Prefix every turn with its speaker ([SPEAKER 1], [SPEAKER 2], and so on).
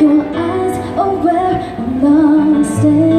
[SPEAKER 1] Your eyes are where I'm lost